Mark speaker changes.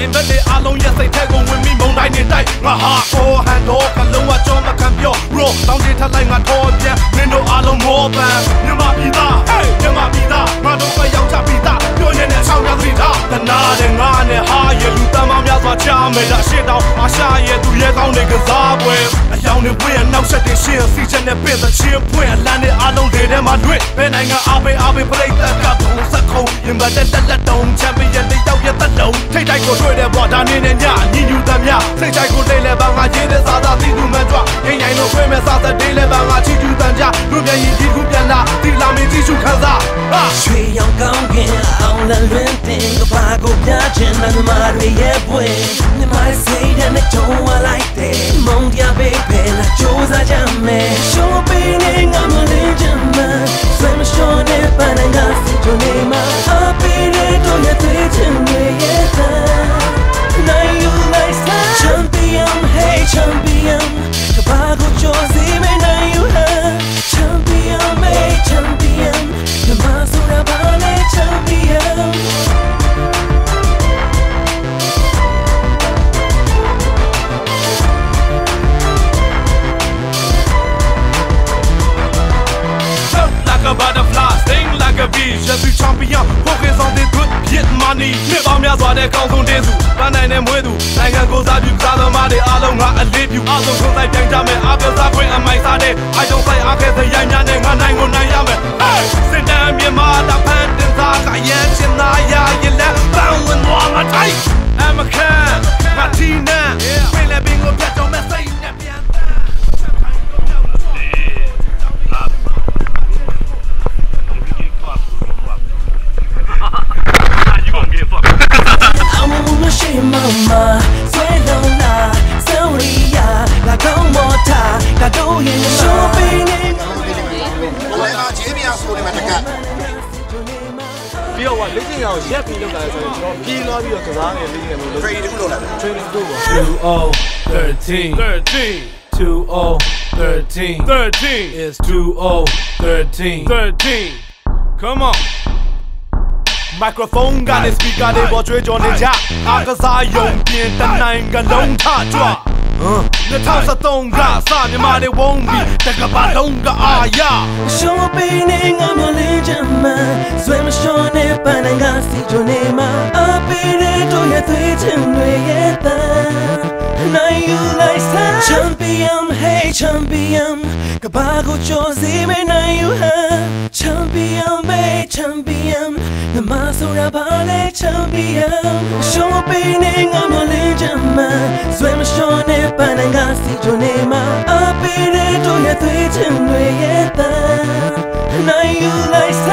Speaker 1: တင်ဘက်တွေအားလုံးရဲ့စိတ်ထဲကိုဝင်ပြီးမုံတိုင်းနေတိုက်ငါဟာကိုဟန်တော့ကလုံးဝကြောမခံပြော bro တောင်းချထလိုက်ငါထောပြန်မင်းတို့အားလုံးမောပန်မြမပြည်သား hey မြမပြည်သားငါတို့ပဲရောက်ချပြည်သားပြောနေတဲ့ဆောင်းရသတိထားတနာတဲ့ငါနဲ့ဟာရဲ့လူတမ်းမများစွာချမယ်လားရှေ့တောင်အရှာရဲ့သူရဲ့ကောင်းတဲ့ကစားပွဲအယောင်တွေပွင့်ရနောက်ဆက်တဲ့ရှင်းစီချက်နဲ့ပြတဲ့ချင်းပွင့်အလန်းနဲ့အားလုံးတွေထဲမှာတွေ့ဘယ်နိုင်ငံအားပေးအားပေးပရိသတ်ကဘုံစက်ခုံရင်မတက်တက်လက်တုံချန်ပီယံ တွေတောက်ရသက်တုံထိတ်တိုက်ကိုတွေ့တဲ့ဘွာဒါနေနဲ့ညညီညူသမျှစိတ်ဆိုင်ကိုတိတ်လဲပါငါရေးတဲ့စာသာသိသူမှန်ကြွရင်ရင်လို့ခွဲမဲ့စာသက်တေးလဲပါငါချီကျူတန်ကြလူပြန်ရင်ဒီခုပြန်လာဒီလာမင်းကြည့်ရှုခံစားဟာ
Speaker 2: ရွှေရောင်ကောင်းကင်အောင်လလွင်တင်ကဘာကိုပြချင်တဲ့မာတွေရဲ့ပွဲမြမစိတ်နဲ့ကြုံဝလိုက်တဲ့မုံပြပေးပဲလာစူးစ
Speaker 1: a bee. Je suis champion, focus on the good, get money. နှစ်ပေါင်းများစွာတဲ့ကောင်းဆုံးတင်းစုပန်းနိုင်တဲ့မွေးသူနိုင်ငံကိုစားပြုစားသမားတွေအားလုံးငါအလေးပြုအားလုံးဆုံးလိုက်ပြန်ကြမယ်အားပြောစားခွင့်အမိုက်စားတဲ့အားကြောင့်ဆိုင်အားခဲစရိုက်များနဲ့ငါ
Speaker 3: ပြီးတော့ကလေ့ကျင့်ရအောင်ရက်ပြီးလုပ်လာတယ်ဆိုရင်ကျွန်တော်ပြေးသွားပြီးတော့ကစားနေလေ့ကျင့်လို့လုပ်
Speaker 4: trade တူလို့လာတယ်
Speaker 3: training တို့ပေါ့
Speaker 1: 13 13 20 13 13 is 20 13 13 Come on မိုက်ခရိုဖုန်းကနေစပီကာတွေပေါ်ကျွေးကြော်နေကြအားကစားယုံပြင်တနိုင်ငံလုံးထကြွ ဟမ်2013ကစမြန်မာတွေဝုန်းပြီးတကဘာလုံးကအာရ
Speaker 2: ရှိုးပေးနေငါမလေးချင်မှဆွေးမလျှော်နဲ့ပန်းငါစီချိုနေမှာအပေးတဲ့တို့ရဲ့သွေးချင်တွေရဲ့တန်နိုင်ယူလိုက်စ champion hey champion ကဘာကိုကြော်စီမနိုင်ယူဟ champion hey champion ငါ မဆိုတာဘာလဲ champion ရှိုးပေးနေငါမလေးချင်မှဆွေးမလျှော်နဲ့ပန်းငါစီချိုနေမှာအပေးတဲ့တို့ရဲ့သွေးချင်တွေရဲ့တန်နိုင်ယူလိုက်စ